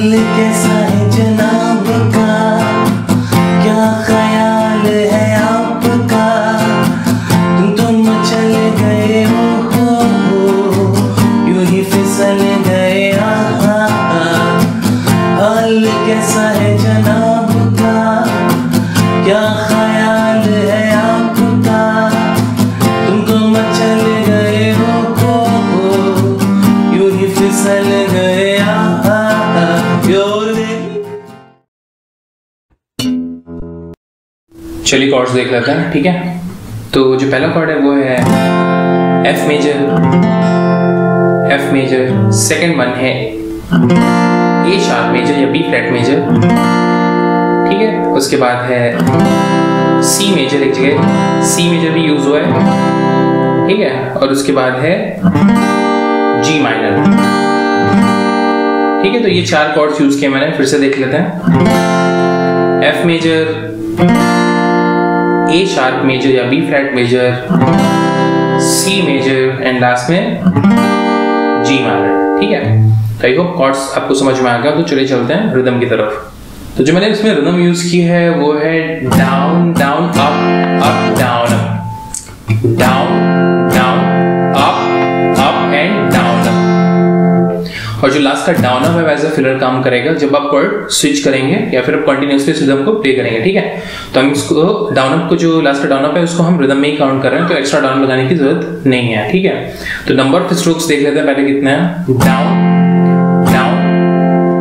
के साई जना चलिए कॉर्ड्स देख लेते हैं, ठीक है? तो जो पहला कॉर्ड है, वो है F major F major second one है ए शार्प मेजर या बी फ्लैट मेजर ठीक है? उसके बाद है सी मेजर एक जगह सी मेजर भी यूज़ हुआ है, ठीक है? और उसके बाद है जी माइनर ठीक है? तो ये चार कॉर्ड्स यूज़ किए मैंने, फिर से देख लेते हैं। F major A sharp major या B flat major C major and last में जी माइनर ठीक है? तो आई होप कॉर्ड्स आपको समझ में आ गया तो चलिए चलते हैं रिदम की तरफ़। तो जो मैंने इसमें रिदम यूज़ की है, वो है down down up up down down और जो लास्ट का डाउन अप है, वैसे फिलर काम करेगा। जब आप वर्ड स्विच करेंगे या फिर आप कंटिन्यूसली रिदम को प्ले करेंगे, ठीक है? तो हम इसको डाउन अप को जो लास्ट का डाउन अप है, उसको हम रिदम में ही काउंट कर रहे हैं तो एक्स्ट्रा डाउन लगाने की ज़रूरत नहीं है, ठीक है? तो नंबर ऑफ़ स्ट्रोक्स देख लेते हैं, पहले कितने हैं? Down down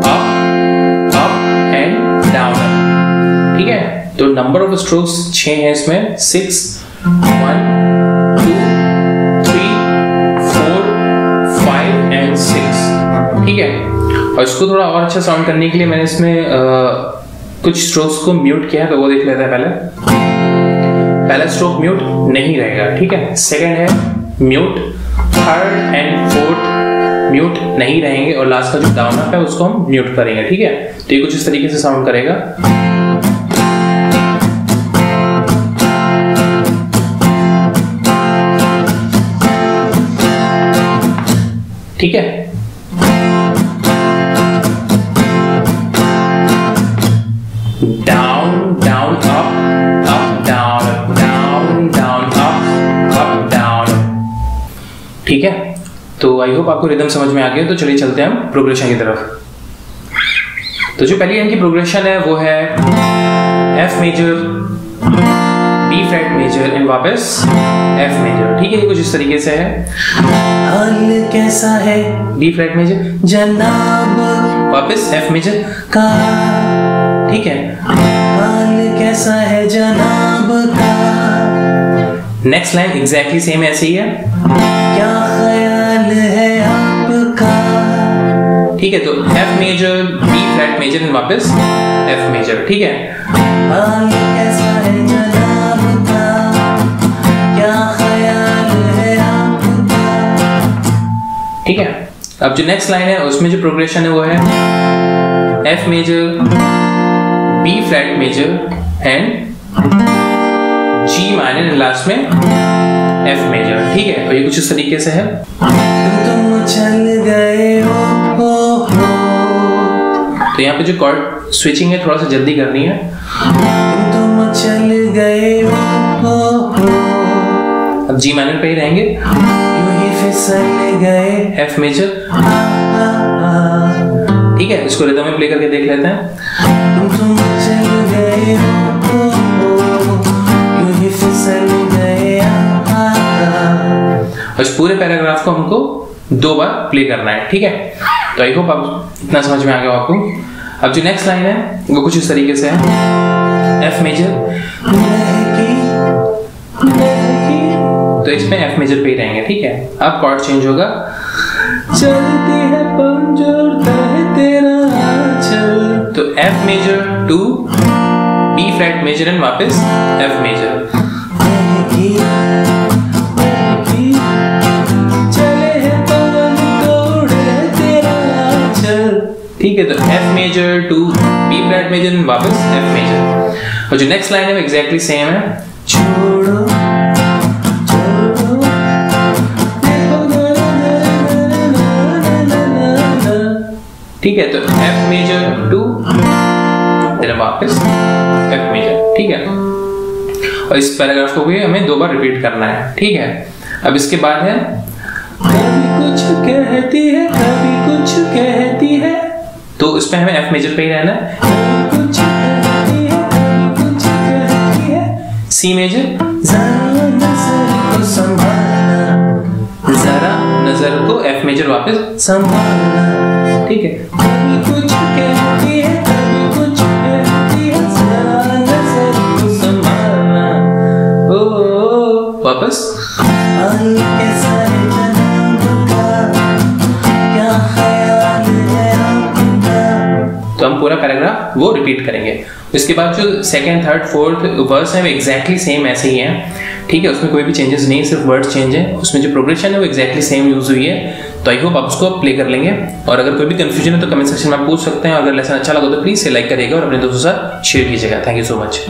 up up and down up ठीक है? तो नंबर ऑफ़ स्ट्रोक्स छह है इसमें सिक्स वन और इसको थोड़ा और अच्छा साउंड करने के लिए मैंने इसमें कुछ स्ट्रोक्स को म्यूट किया है तो वो देख लेते हैं पहले। पहला स्ट्रोक म्यूट नहीं रहेगा, ठीक है? सेकंड है mute third and fourth mute नहीं रहेंगे, और लास्ट का जो डाउन अप है, उसको हम म्यूट करेंगे, ठीक है? तो ये कुछ इस तरीके से साउंड करेगा। ठीक है? तो आई होप आपको रिदम समझ में आ गया तो चलिए चलते हैं हम प्रोग्रेशन की तरफ़। तो जो पहली इनकी प्रोग्रेशन है वो है F major B flat major and वापस एफ़ मेजर ठीक है ये कुछ इस तरीके से है। हाल कैसा है? बी फ्लैट मेजर जनाब। वापस एफ़ मेजर का। ठीक है। हाल कैसा है? जनाब का। नेक्स्ट लाइन एग्जैक्टली सेम ऐसे ही है। क्या ख्याल है आपका। ठीक है तो F major B flat major वापस F मेजर ठीक है? ठीक है अब जो नेक्स्ट लाइन है उसमें जो प्रोग्रेशन है वो है F major B flat major and G minor last में F मेजर ठीक है? और ये कुछ इस तरीके से है। गए हो, हो, हो तो यहाँ पे जो कॉर्ड स्विचिंग है थोड़ा सा जल्दी करनी है। तुम चल गए हो, हो, हो। अब G माइनर पे ही रहेंगे। फिसल गए। F major. ठीक है इसको रिदम में प्ले करके देख लेते हैं। तुम चल गए हो, हो, हो। इस पूरे पैराग्राफ को हमको दो बार प्ले करना है, ठीक है? तो आई होप आप इतना समझ में आ गया आपको अब जो नेक्स्ट लाइन है, वो कुछ इस तरीके से है। एफ़ मेजर तो इसमें एफ़ मेजर पे ही रहेंगे, ठीक है? अब कॉर्ड चेंज होगा। चलती है तेरा आंचल तो F major to B flat major and वापस एफ़ मेजर ठीक है तो F major to B flat major वापस एफ़ मेजर और जो नेक्स्ट लाइन है वो एग्जैक्टली सेम है। ठीक है तो F मेजर टू वापस F मेजर ठीक है? और इस पैराग्राफ को भी हमें दो बार रिपीट करना है ठीक है? अब इसके बाद है कुछ कहती है तो इसमें हमें एफ़ मेजर पे ही रहना है। सी मेजर जरा नज़र को एफ़ मेजर वापस। संभालना ठीक है। कभी पैराग्राफ वो रिपीट करेंगे। इसके बाद जो सेकेंड थर्ड फोर्थ वर्स है, वो एग्जैक्टली सेम ऐसे ही हैं। ठीक है, उसमें कोई भी चेंजेस नहीं, सिर्फ़ वर्ड्स चेंज है। उसमें जो प्रोग्रेशन है, वो एग्जैक्टली सेम यूज़ हुई है। तो आई होप आप उसको प्ले कर लेंगे। और अगर कोई भी कंफ्यूजन है तो कमेंट सेक्शन में आप पूछ सकते हैं। और अगर लेसन अच्छा लगा तो प्लीज़ से लाइक करिएगा और अपने दोस्तों के साथ शेयर कीजिएगा। Thank you so much